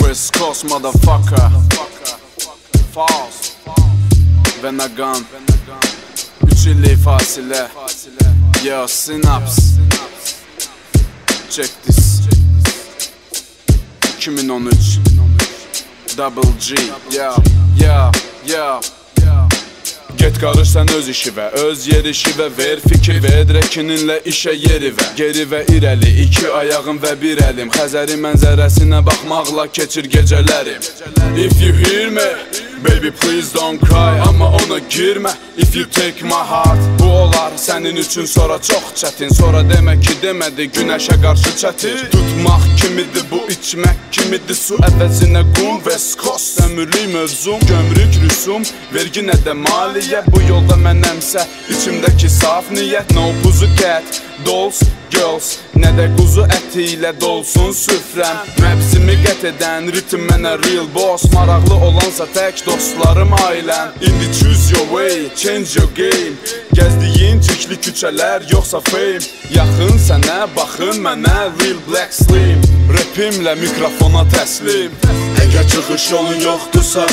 West Coast motherfucker. Faust Venagan Üç illik fasilə Yo Synaps Check this. 2013 Double G. Yeah Yeah Yeah Get qarış sən öz işivə, öz yerişivə Ver fikir ver, rekininlə işə yerivə Geri və irəli, iki ayağım və bir əlim Xəzəri mənzərəsinə baxmaqla keçir gecələrim If you hear me, baby please don't cry. Amma ona girmə, if you take my heart Bu olar sənin üçün sonra çox çətin Sonra demək ki demədi, günəşə qarşı çətir Tutmaq kimidir bu, içmək kimidir Su əvəzinə qum, West Coast Ömürlük mövzum, gömrük rüsum. Vergi nə də maliyyə, bu yolda mənəmsə İçimdəki saf niyyət, no buzu kət Dolls, girls, nə də quzu əti ilə dolsun süfrəm Nəbzimi qət edən ritm mənə real boss. Maraqlı olansa tək dostlarım ailəm İndi choose your way, change your game. Gəzdiyin cikli küçələr yoxsa fame. Yaxın sənə, baxın mənə real black slim. Rapimlə mikrofona təslim Əgər çıxış yolun yoxdursa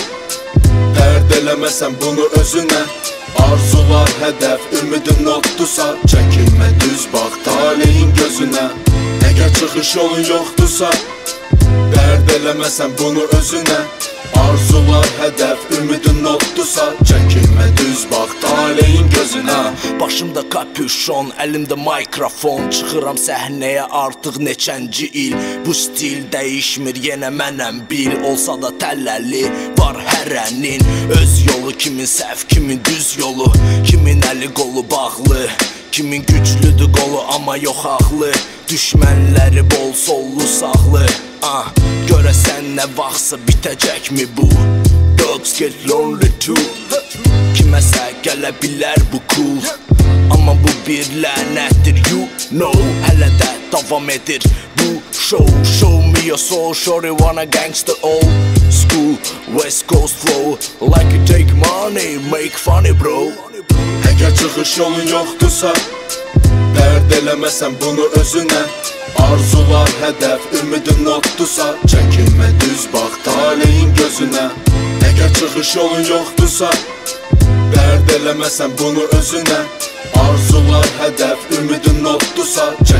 Dərd eləməsən bunu özünə Arzular, hədəf, ümidin notdursa Çəkinmə düz bax taleyin gözünə Əgər çıxış yolun yoxdursa Dərd eləməsən bunu özünə Arzular, hədəf, ümidin notdursa Başımda kapüşon, əlimdə mikrofon. Çıxıram səhnəyə artıq neçənci il. Bu stil dəyişmir, yenə mənəm bil Olsa da təlləli var hərənin. Öz yolu, kimin səhv, kimin düz yolu. Kimin əli qolu bağlı Kimin güclüdür qolu, amma yox ağlı Düşmənləri bol, sollu, sağlı. Ah, Görəsən nə vaxtsa bitəcəkmi bu? Dogs get lonely too. Kiməsə gələ bilər bu cool Amma bu bir lənətdir you know? Hələ də davam edir bu show Show me your soul Shorty wanna gangster old school West coast flow. Like you take money make funny bro. Əgər çıxış yolun yoxdursa Dərd eləməsən bunu özünə Arzular, hədəf, ümidin notdursa Çəkinmə düz bax taleyin gözünə Əgər çıxış yolun yoxdursa Dərd eləməsən bunu özünə Arzular, hədəf, ümidin notdursa Çəkinmə